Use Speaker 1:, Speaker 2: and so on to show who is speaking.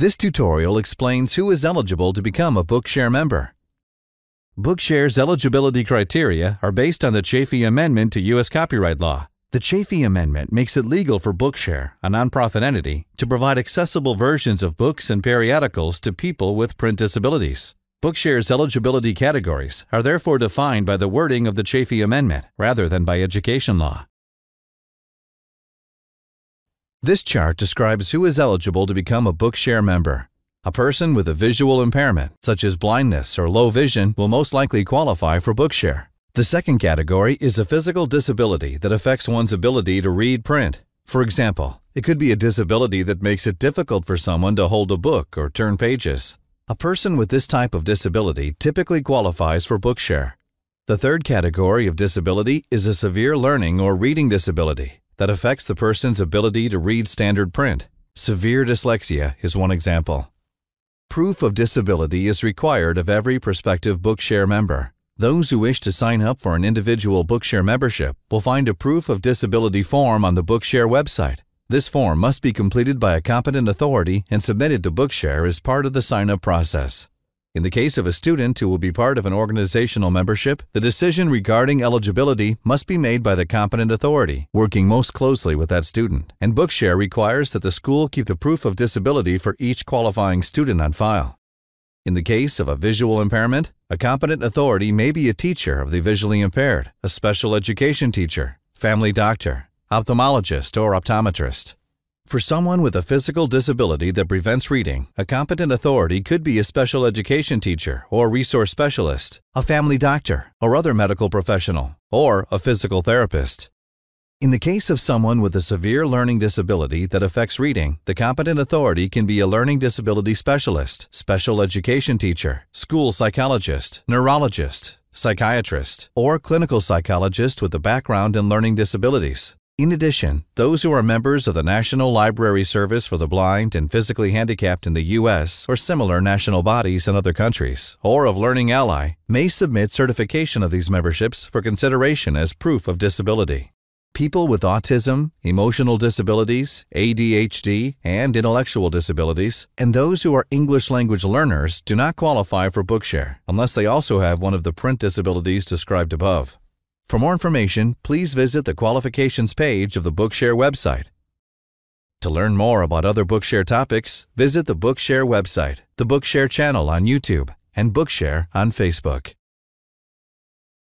Speaker 1: This tutorial explains who is eligible to become a Bookshare member. Bookshare's eligibility criteria are based on the Chafee Amendment to U.S. copyright law. The Chafee Amendment makes it legal for Bookshare, a nonprofit entity, to provide accessible versions of books and periodicals to people with print disabilities. Bookshare's eligibility categories are therefore defined by the wording of the Chafee Amendment rather than by education law. This chart describes who is eligible to become a Bookshare member. A person with a visual impairment, such as blindness or low vision, will most likely qualify for Bookshare. The second category is a physical disability that affects one's ability to read print. For example, it could be a disability that makes it difficult for someone to hold a book or turn pages. A person with this type of disability typically qualifies for Bookshare. The third category of disability is a severe learning or reading disability that affects the person's ability to read standard print. Severe dyslexia is one example. Proof of disability is required of every prospective Bookshare member. Those who wish to sign up for an individual Bookshare membership will find a proof of disability form on the Bookshare website. This form must be completed by a competent authority and submitted to Bookshare as part of the sign-up process. In the case of a student who will be part of an organizational membership, the decision regarding eligibility must be made by the competent authority, working most closely with that student. And Bookshare requires that the school keep the proof of disability for each qualifying student on file. In the case of a visual impairment, a competent authority may be a teacher of the visually impaired, a special education teacher, family doctor, ophthalmologist, or optometrist. For someone with a physical disability that prevents reading, a competent authority could be a special education teacher or resource specialist, a family doctor or other medical professional, or a physical therapist. In the case of someone with a severe learning disability that affects reading, the competent authority can be a learning disability specialist, special education teacher, school psychologist, neurologist, psychiatrist, or clinical psychologist with a background in learning disabilities. In addition, those who are members of the National Library Service for the Blind and Physically Handicapped in the U.S. or similar national bodies in other countries, or of Learning Ally, may submit certification of these memberships for consideration as proof of disability. People with autism, emotional disabilities, ADHD, and intellectual disabilities, and those who are English language learners do not qualify for Bookshare unless they also have one of the print disabilities described above. For more information, please visit the qualifications page of the Bookshare website. To learn more about other Bookshare topics, visit the Bookshare website, the Bookshare channel on YouTube, and Bookshare on Facebook.